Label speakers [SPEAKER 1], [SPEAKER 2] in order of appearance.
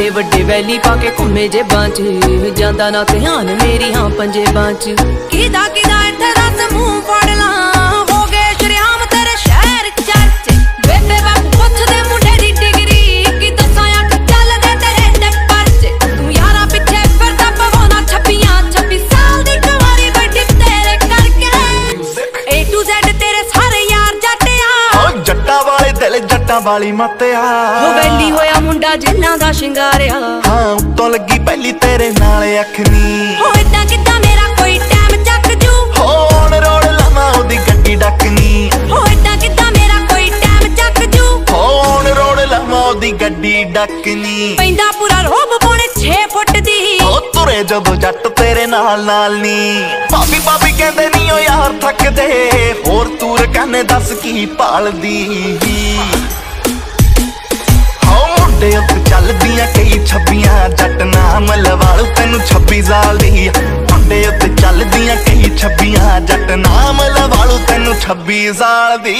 [SPEAKER 1] ਏ ਵੱਡੇ ਵੈਲੀ ਪਾ ਕੇ ਘੁੰਮੇ ਜੇ ਬਾਂਚ ਜਾਂਦਾ ਨਾ ਧਿਆਨ ਮੇਰੀ ਹਾਂ ਪੰਜੇ ਬਾਂਚ ਕਿਦਾ ਕਿਦਾ ਇੱਥੇ ਰਸ ਮੂੰਹ ਫੜ ਲਾਂ? ਹੋ ਗਏ ਸ਼ਰਿਆਮ ਤੇਰੇ ਸ਼ਹਿਰ ਚਰਚ। ਬੇਬੇ ਬਾਪੂ ਪੁੱਛਦੇ ਮੁੰਡੇ ਦੀ ਡਿਗਰੀ। ਕੀ ਦੱਸਾਂ ਅੱਖ ਚੱਲਦੇ ਤੇਰੇ ਤੇ ਪਰਚ। ਤੂੰ ਯਾਰਾ ਪਿੱਛੇ ਫਿਰਦਾ ਪਵਾਉਣਾ ਛੱਪੀਆਂ 26 ਸਾਲ ਦੀ ਕੁਵਾਰੀ ਵੱਡੀ ਤੇਰੇ ਕਰਕੇ। A to Z ਤੇਰੇ ਸਾਰੇ ਯਾਰ ਜੱਟਿਆ
[SPEAKER 2] ਓ ਜੱਟਾਂ ਵਾਲੇ ਦਿਲ ਜੱਟਾਂ ਵਾਲੀ ਮੱਤਿਆ
[SPEAKER 1] ਹੋ ਵੈਲੀ ਦਾ ਸ਼ਿੰਗਾਰਿਆ।
[SPEAKER 2] ਹਾਂ ਉੱਤੋਂ ਲੱਗੀ ਪਹਿਲੀ ਤੇਰੇ ਨਾਲ ਅੱਖ ਨੀ
[SPEAKER 1] ਹੋ ਇਦਾਂ ਕਿੱਦਾਂ ਮੇਰਾ ਕੋਈ ਟਾਈਮ ਚੱਕ ਜੂ?
[SPEAKER 2] ਹੋਣ ਰੋੜ ਲਵਾਂ ਉਹਦੀ ਗੱਡੀ ਡੱਕਨੀ।
[SPEAKER 1] ਹੋ ਇਦਾਂ ਕਿੱਦਾਂ ਮੇਰਾ ਕੋਈ ਟਾਈਮ ਚੱਕ ਜੂ?
[SPEAKER 2] ਹੋਣ ਰੋੜ ਲਵਾਂ ਉਹਦੀ ਗੱਡੀ ਡੱਕਨੀ।
[SPEAKER 1] ਪੈਂਦਾ ਪੂਰਾ ਰੋਬ ਪੌਣੇ 6 ਫੁੱਟ ਦੀ।
[SPEAKER 2] ਓ ਤੁਰੇ ਜਦੋਂ ਜੱਟ ਤੇਰੇ ਨਾਲ ਨਾਲ ਨੀ। ਭਾਬੀ ਭਾਬੀ ਕਹਿੰਦੇ ਨਹੀਂ ਓ ਯਾਰ ਥੱਕਦੇ। ਹੋਰ ਤੂਰ ਕਹਿੰਨੇ ਦੱਸ ਕੀ ਭਾਲਦੀ ਤੈਨੂੰ 26 ਮੁੰਡੇ ਉੱਤੇ ਚੱਲਦੀਆਂ ਕਈ ਛੱਬੀਆਂ ਜੱਟ ਨਾਮ ਲਵਾਲੂ ਤੈਨੂੰ 26 ਸਾਲ ਦੀ।